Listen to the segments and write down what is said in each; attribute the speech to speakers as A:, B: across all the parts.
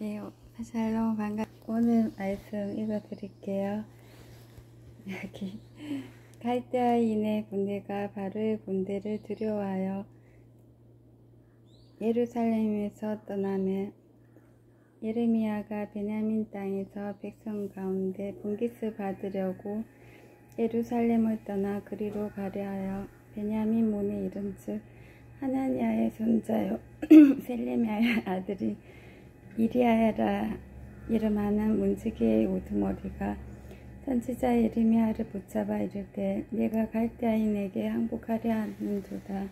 A: 네, 샬롬 반갑. 오늘 말씀 읽어드릴게요. 여기 갈대아인의 군대가 바로의 군대를 두려워하여 예루살렘에서 떠나며 예레미야가 베냐민 땅에서 백성 가운데 분깃을 받으려고 예루살렘을 떠나 그리로 가려 하여 베냐민 문에 이른즉 하나니아의 손자요 셀레미야의 아들이 이리아라 이름하는 문지기의 우두머리가 선지자 예레미야를 붙잡아 이르되 내가 갈대아인에게 항복하려 하는도다.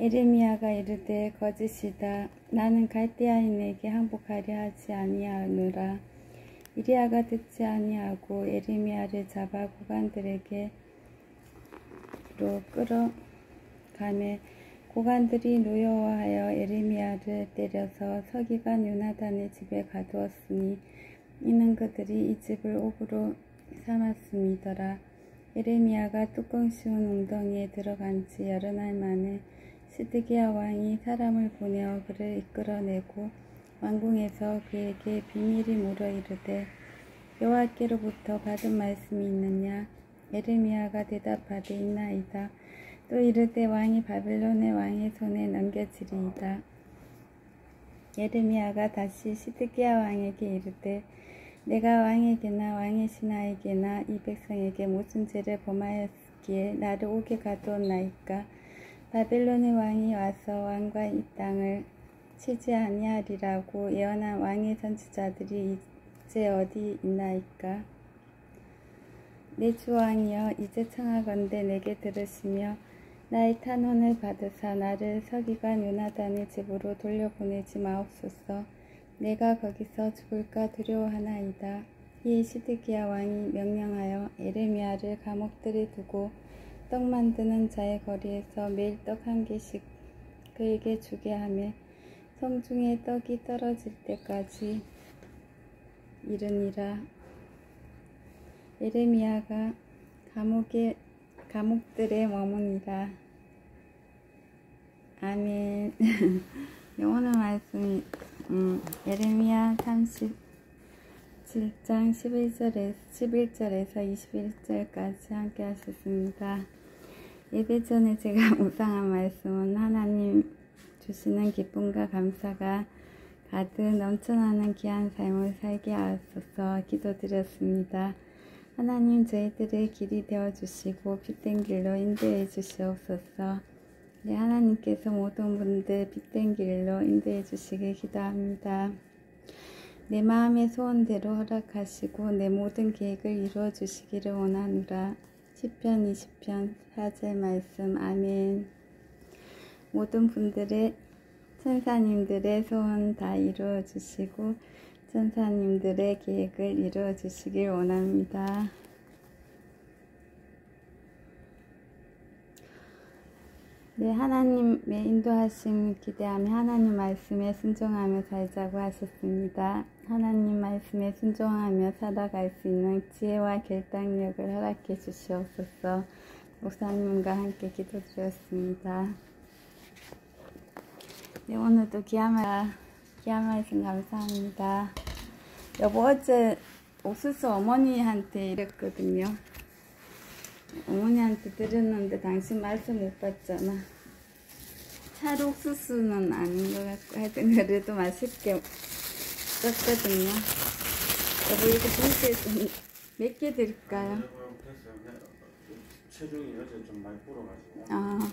A: 예레미야가 이르되 거짓이다. 나는 갈대아인에게 항복하려 하지 아니하노라. 이리아가 듣지 아니하고 예레미야를 잡아 고관들에게로 끌어가매 고관들이 노여워하여 예레미야를 때려서 서기관 요나단의 집에 가두었으니 이는 그들이 이 집을 옥으로 삼았음이더라. 예레미야가 뚜껑 씌운 웅덩이에 들어간 지 여러 날 만에 시드기야 왕이 사람을 보내어 그를 이끌어내고 왕궁에서 그에게 비밀이 물어 이르되 여호와께로부터 받은 말씀이 있느냐 예레미야가 대답하되 있나이다. 또 이르되 왕이 바벨론의 왕의 손에 넘겨지리이다. 예레미야가 다시 시드기야 왕에게 이르되 내가 왕에게나 왕의 신하에게나 이 백성에게 무슨 죄를 범하였기에 나를 오게 가두었나이까 바벨론의 왕이 와서 왕과 이 땅을 치지 아니하리라고 예언한 왕의 선지자들이 이제 어디 있나이까 내 주왕이여 이제 청하건대 내게 들으시며 나의 탄원을 받으사 나를 서기관 요나단의 집으로 돌려보내지 마옵소서. 내가 거기서 죽을까 두려워하나이다. 이 시드기야 왕이 명령하여 에레미야를 감옥들에 두고 떡 만드는 자의 거리에서 매일 떡 한 개씩 그에게 주게 하며 성중에 떡이 떨어질 때까지 이르니라. 에레미야가 감옥에 감옥들에 머무니라. 아멘. 오늘 말씀이 음, 예레미야 37장 11절에, 11절에서 21절까지 함께 하셨습니다. 예배 전에 제가 묵상한 말씀은 하나님 주시는 기쁨과 감사가 가득 넘쳐나는 귀한 삶을 살게 하소서 기도드렸습니다. 하나님 저희들의 길이 되어 주시고 빛된 길로 인도해 주시옵소서. 네, 하나님께서 모든 분들 빛된 길로 인도해 주시길 기도합니다. 내 마음의 소원대로 허락하시고 내 모든 계획을 이루어 주시기를 원하노라. 10편 20편 4절 말씀 아멘 모든 분들의 천사님들의 소원 다 이루어 주시고 천사님들의 계획을 이루어 주시길 원합니다. 네, 하나님의 인도하심 기대하며 하나님 말씀에 순종하며 살자고 하셨습니다. 하나님 말씀에 순종하며 살아갈 수 있는 지혜와 결단력을 허락해 주시옵소서 목사님과 함께 기도드렸습니다. 네, 오늘도 귀한 말씀 감사합니다. 여보 어제 옥수수 어머니한테 이랬거든요. 어머니한테 들었는데 당신 말씀 못 받잖아. 찰 옥수수는 아닌 것 같고 하여튼 그래도 맛있게 썼거든요. 여보 이거 분께서 몇개 드릴까요?
B: 체중이 어제 좀 많이 불어가지고
A: 아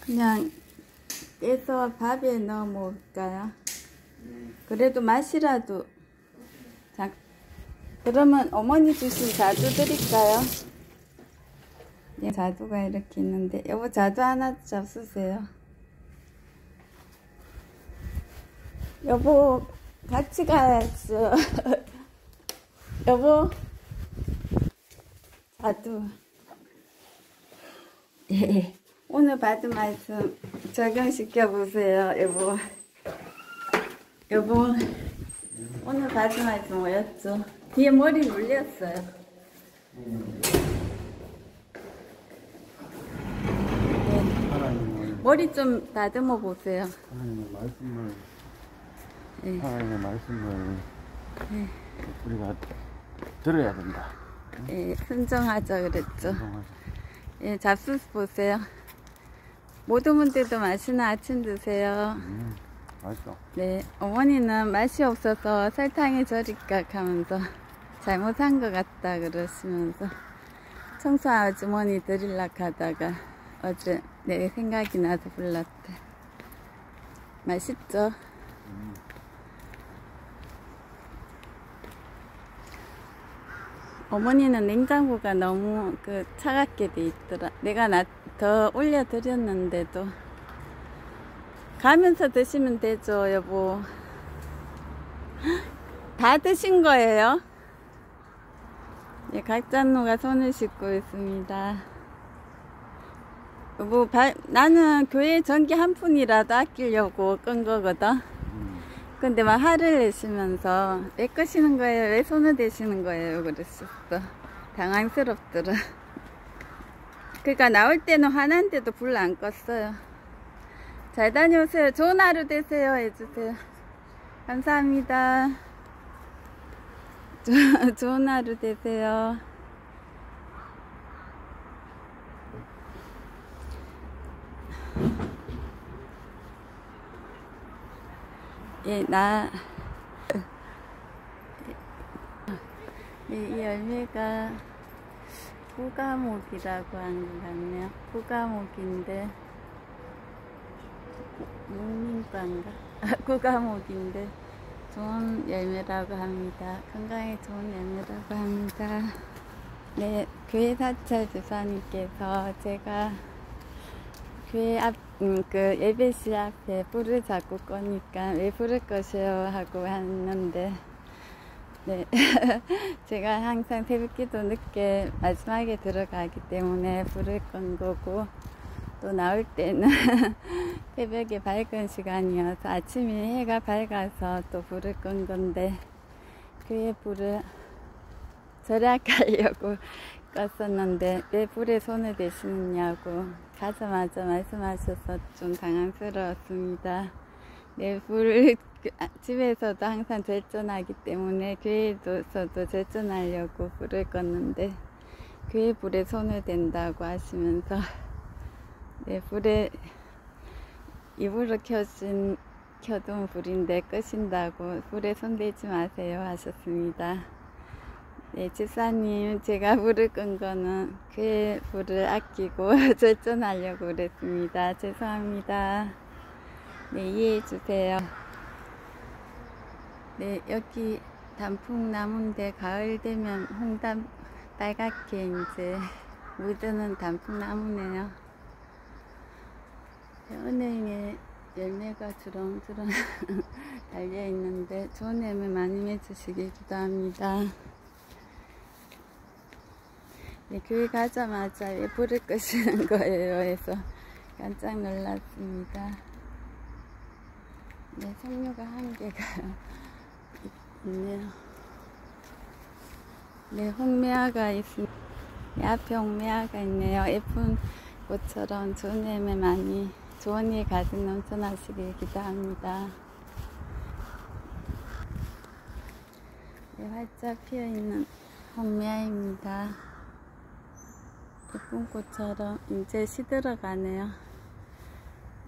A: 그냥 떼서 밥에 넣어 먹을까요? 그래도 맛이라도 자, 그러면 어머니 주신 자두 드릴까요? 네, 자두가 이렇게 있는데 여보 자두 하나 잡수세요. 여보 같이 가야죠. 여보 자두 예, 오늘 받은 말씀 적용시켜 보세요 여보 여보 오늘 받은 말씀 뭐였죠? 뒤에 머리 물렸어요 네. 머리 좀 다듬어 보세요.
B: 하나님의 말씀을
A: 네.
B: 하나님의 말씀을
A: 네.
B: 우리가 들어야 된다.
A: 예, 순정하죠 그랬죠.
B: 순종하자.
A: 예, 잡수스 보세요. 모든 분들도 맛있는 아침 드세요.
B: 음, 맛있어.
A: 네, 어머니는 맛이 없어서 설탕에 절일까 하면서 잘못한 것 같다 그러시면서 청소 아주머니 드릴락 하다가 어제 내 생각이 나서 불렀대. 맛있죠?
B: 음,
A: 어머니는 냉장고가 너무 그 차갑게 돼 있더라. 내가 나 더 올려드렸는데도 가면서 드시면 되죠, 여보. 다 드신 거예요? 예, 각잔노가 손을 씻고 있습니다. 여보, 발- 나는 교회 전기 한 푼이라도 아끼려고 끈 거거든.
B: 음.
A: 근데 막 화를 내시면서 왜 끄시는 거예요? 왜 손을 대시는 거예요? 그랬었어. 당황스럽더라. 그러니까 나올 때는 화난데도 불 안 껐어요. 잘 다녀오세요. 좋은 하루 되세요. 해주세요. 감사합니다. 조- 좋은 하루 되세요. 예, 나, 예, 이 열매가 부가목이라고 하는 것 같네요. 부가목인데, 묵민과인가? 아, 구가목인데, 좋은 열매라고 합니다. 건강에 좋은 열매라고 합니다. 네, 교회 사찰 주사님께서 제가 교회 앞, 음, 그 예배실 앞에 불을 자꾸 꺼니까 왜 불을 꺼세요 하고 했는데, 네. 제가 항상 새벽 기도 늦게 마지막에 들어가기 때문에 불을 건 거고, 또 나올 때는 새벽에 밝은 시간이어서 아침에 해가 밝아서 또 불을 건 건데, 교회 불을 절약하려고 껐었는데 왜 불에 손을 대시느냐고 가자마자 말씀하셔서 좀 당황스러웠습니다. 네, 불을 집에서도 항상 절전하기 때문에 교회에서도 절전하려고 불을 껐는데 교회 불에 손을 댄다고 하시면서 네, 불에 입으로 켜진 켜둔 불인데 끄신다고 불에 손대지 마세요 하셨습니다. 네, 집사님, 제가 불을 끈 거는 그의 불을 아끼고 절전하려고 그랬습니다. 죄송합니다. 네, 이해해 주세요. 네, 여기 단풍나무인데 가을 되면 홍담 빨갛게 이제 묻드는 단풍나무네요. 네, 은행에 열매가 주렁주렁 달려 있는데 좋은 열매 많이 맺으시길 기도합니다. 네, 교회 가자마자 왜 불을 끄시는 거예요 해서 깜짝 놀랐습니다. 네, 석류가 한 개가 있네요. 네, 홍매화가 있습니다. 네, 앞에 홍매화가 있네요. 예쁜 꽃처럼 좋은 열매 많이 좋은 일 가득 넘쳐나시길 기도합니다. 네, 활짝 피어있는 홍매화입니다. 예쁜 꽃처럼 이제 시들어가네요.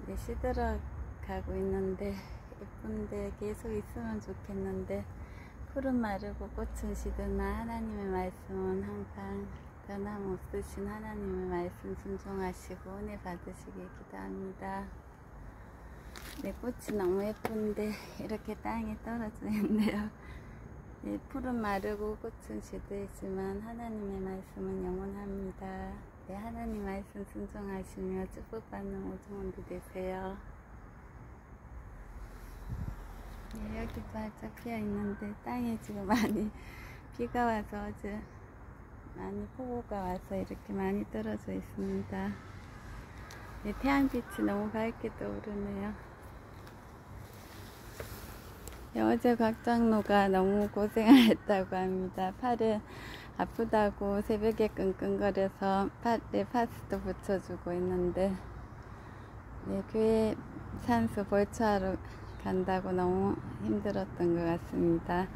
A: 네, 시들어가고 있는데 예쁜데 계속 있으면 좋겠는데 풀은 마르고 꽃은 시드나 하나님의 말씀은 항상 변함없으신 하나님의 말씀 순종하시고 은혜 받으시길 기도합니다. 네, 꽃이 너무 예쁜데 이렇게 땅에 떨어져 있네요. 네, 풀은 마르고 꽃은 시들지만 하나님의 말씀은 영원합니다. 네, 하나님 말씀 순종하시며 축복받는 오종원도 되세요. 네, 여기도 활짝 피어 있는데 땅에 지금 많이 비가 와서 어제 많이 폭우가 와서 이렇게 많이 떨어져 있습니다. 네, 태양빛이 너무 밝게 떠오르네요. 네, 어제 곽장로가 너무 고생을 했다고 합니다. 팔을 아프다고 새벽에 끙끙거려서 팔에 파스도 붙여주고 있는데 네, 교회 산수 벌초하러 간다고 너무 힘들었던 것 같습니다.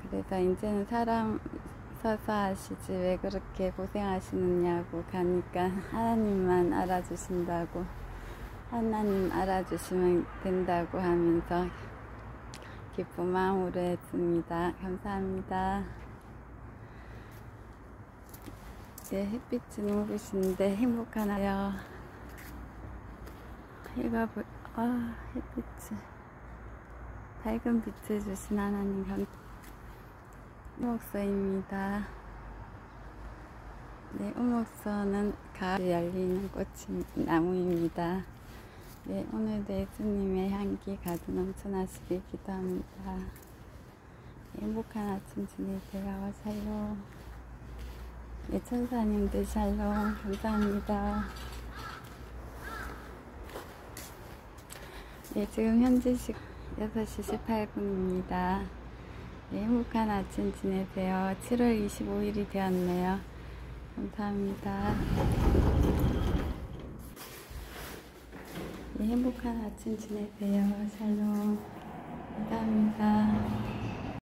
A: 그래서 이제는 사람 서서 하시지 왜 그렇게 고생하시느냐고 가니까 하나님만 알아주신다고 하나님 알아주시면 된다고 하면서 기쁜 마음으로 했습니다. 감사합니다. 네, 햇빛이 눈부신데 행복하나요? 해가 보, 아, 햇빛이 밝은 빛을 주신 하나님 감 우목서입니다. 네, 우목서는 가을에 열리는 꽃이 나무입니다. 네, 오늘도 예수님의 향기 가득 넘쳐나시길 기도합니다. 네, 행복한 아침 지내세요. 샬롬. 네, 천사님들 샬롬. 감사합니다. 네, 지금 현재 시 6시 18분입니다. 네, 행복한 아침 지내세요. 7월 25일이 되었네요. 감사합니다. 네, 행복한 아침 지내세요. 샬롬. 감사합니다.